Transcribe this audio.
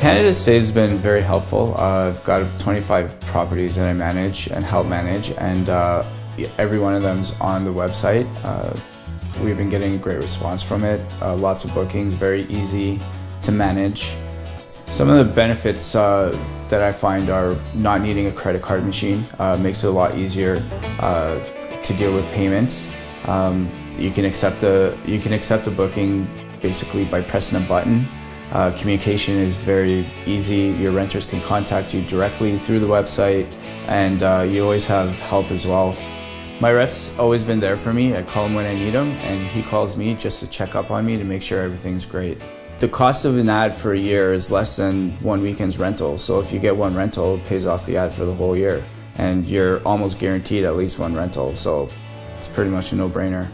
Canada Stays has been very helpful. Uh, I've got 25 properties that I manage and help manage, and uh, every one of them's on the website. Uh, we've been getting a great response from it. Uh, lots of bookings, very easy to manage. Some of the benefits uh, that I find are not needing a credit card machine uh, makes it a lot easier to deal with payments. Um, you can accept a you can accept a booking basically by pressing a button. Uh, communication is very easy. Your renters can contact you directly through the website, and uh, you always have help as well. My rep's always been there for me. I call him when I need him, and he calls me just to check up on me to make sure everything's great. The cost of an ad for a year is less than one weekend's rental. So if you get one rental, it pays off the ad for the whole year. And you're almost guaranteed at least one rental. So it's pretty much a no-brainer.